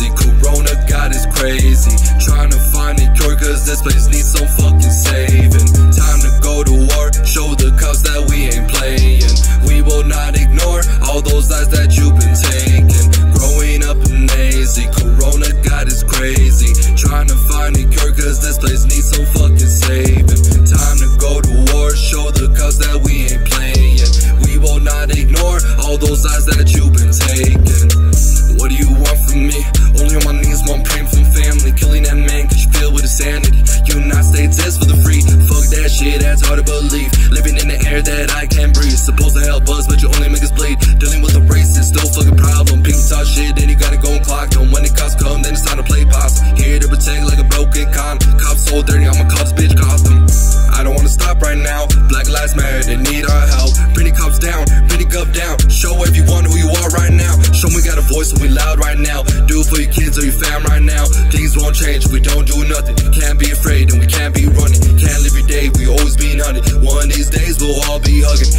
Corona got is crazy. Trying to find a cure, cause this place needs some fucking saving. Time to go to war, show the cops that we ain't playing. We will not ignore all those lies that you've been taking. Growing up in AZ, Corona got is crazy. Trying to find a cure, cause this place needs some fucking saving. Time to go to war, show the cops that we ain't playing. We will not ignore all those lies that you've been taking. What do you want from me? Is for the free. Fuck that shit, that's hard to believe. Living in the air that I can't breathe. Supposed to help us, but you only make us bleed. Dealing with the racist, still fucking problem. People talk shit, then you gotta go and clock them. When the cops come, then it's time to play possum. Here to protect like a broken con. Cops so dirty, I'm a cops bitch costume. I don't wanna stop right now. Black lives matter, they need our help. The cops down, the cup down. Show everyone who you are right now. Show we got a voice and we loud right now. Do it for your kids or your fam right now. Things won't change we don't do nothing.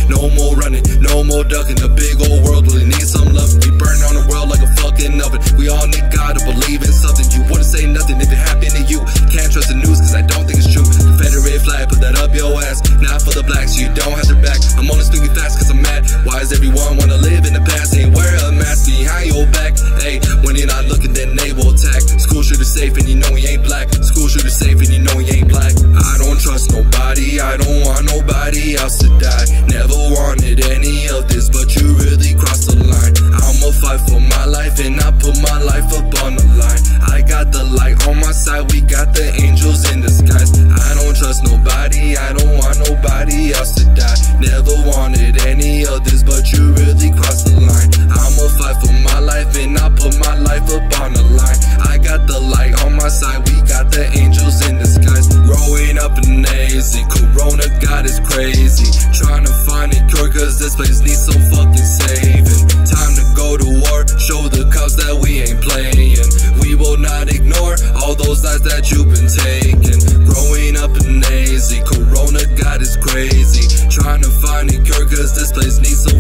No more running, no more ducking. The big old world really needs some love. We burn on the world like a fucking oven. We all need God to believe in something. You wouldn't say nothing if it happened to you. Can't trust the news cause I don't think it's true. Confederate flag, put that up your ass. Not for the blacks, you don't have their back. I'm on this stupid fast cause I'm mad. Why does everyone wanna live in the past? Nobody else to die. Never wanted any of this, but you really crossed the line. I'ma fight for my life and I put my life up on the line. I got the light on my side, we got the angels in disguise. I don't trust nobody, I don't want nobody else to die. Never wanted any of this, but you really crossed the line. I'ma fight for my life and I put my life up on the line. Crazy. Trying to find a cure, cause this place needs some fucking saving. Time to go to war, show the cops that we ain't playing. We will not ignore all those lies that you've been taking. Growing up in AZ, Corona God is crazy. Trying to find a cure, cause this place needs some